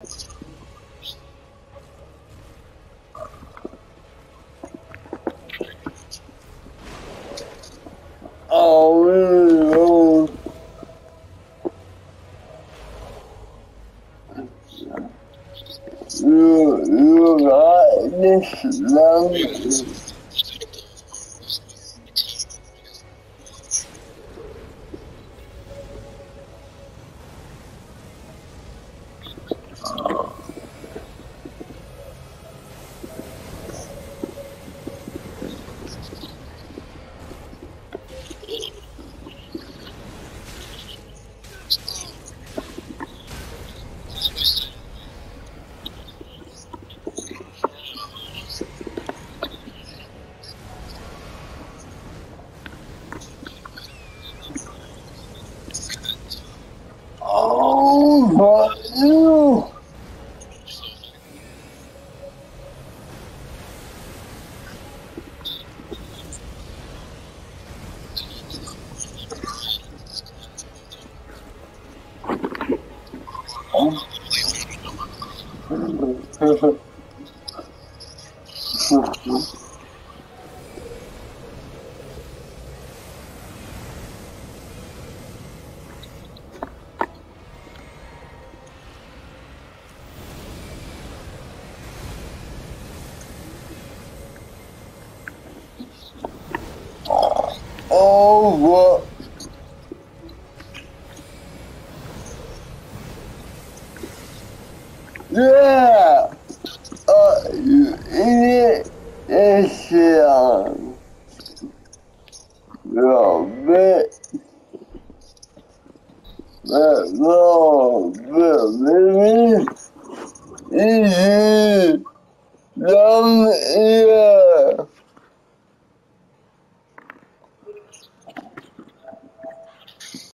Oh. You, you got this love. Oh, but you. Oh, what? Yeah. Uh, idiot. It's um. No, bit. But no, but baby. Easy. Dumb, yeah.